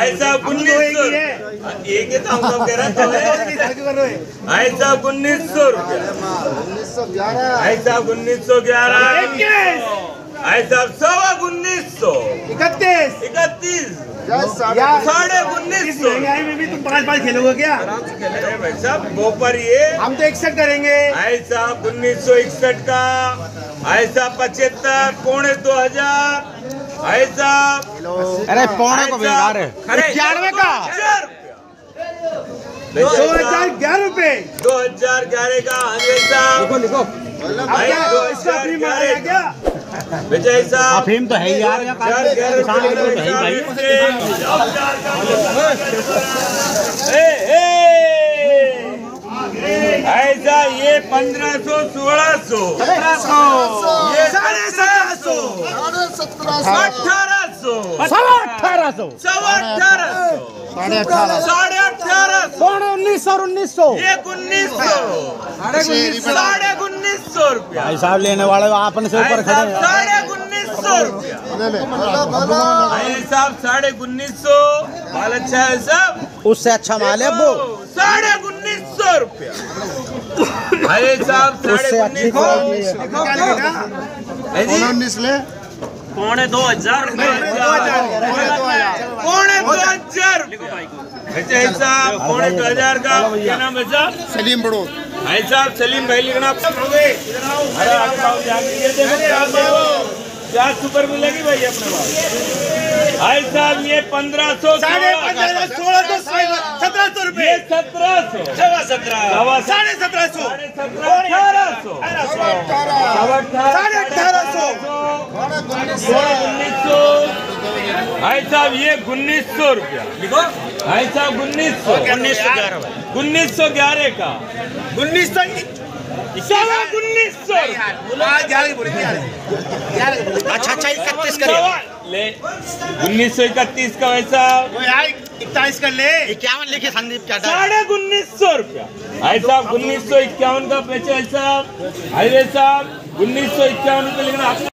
भाई साहब उन्नीस सौ एक ही तो हम सब कह रहे भाई साहब उन्नीस सौ रुपया। उन्नीस सौ ग्यारह। भाई साहब उन्नीस सौ ग्यारह। भाई साहब सवा उन्नीस सौ। इकतीस। इकतीस। साढ़े साढ़े उन्नीस सौ। महँगाई में भी तुम पाँच पाँच खेलोगे क्या? भाई साहब गोपर ये। हम तो इकसठ करेंगे। भाई साहब उन्नीस सौ इकसठ का। भाई साहब पचहत्तर पौने दो हज़ार। भाई साहब अरे पौने को बेकार है इक्यानवे का? दो हज़ार ग्यारह रुपए दो हज़ार ग्यारह का साहब ग्यारह। मारेगा क्या? विजय साहब। अफीम तो है यार किसान तो है ही भाई। ऐसा ये पंद्रह सौ सोलह सौ। ये साढ़े सत्रह सौ साढ़े सत्रह सौ अठारह सौ। सवा अठारह सौ। सवा अठारह साढ़े अठारह साढ़े अठारह पौने उन्नीस सौ उन्नीस सौ। एक उन्नीस सौ। साढ़े उन्नीस सौ। रुपया। भाई साहब लेने वाले आपने से ऊपर खड़े हैं। साढ़े उन्नीस सौ रुपया। भाई साहब साढ़े उन्नीस सौ। माल अच्छा है सब? उससे अच्छा माल है वो। साढ़े उन्नीस सौ रुपया। भाई साहब साढ़े उन्नीस सौ? उन्नीस ले। पौने दो हज़ार दो हज़ार पौने दो हज़ार। अच्छा साहब पौने दो हज़ार का क्या नाम है साहब? सलीम बड़ो। भाई साहब सलीम भाई लिखना। क्या सुपर मिलेगी भाई अपने पास? भाई साहब ये पंद्रह सौ साढ़े पंद्रह सोलह सौ सत्रह सौ ये रुपए सत्रह सौ। सवा सत्रह। साढ़े सत्रह सौ। साढ़े सत्रह अठारह सौ। अठारह। साढ़े उन्नीस सौ। भाई साहब ये उन्नीस सौ रुपया। भाई साहब उन्नीस सौ। उन्नीस सौ ग्यारह उन्नीस सौ ग्यारह का। उन्नीस सौ सवा उन्नीस सौ। की ग्यारह अच्छा अच्छा इकतीस सवा ले। उन्नीस सौ इकतीस का वैसा इकतालीस कर ले। इक्यावन लिखे संदीप क्या साढ़े उन्नीस सौ रुपया। भाई साहब उन्नीस सौ इक्यावन का पैसे भाई साहब। हाईवे साहब उन्नीस सौ इक्यावन रुपये लिखना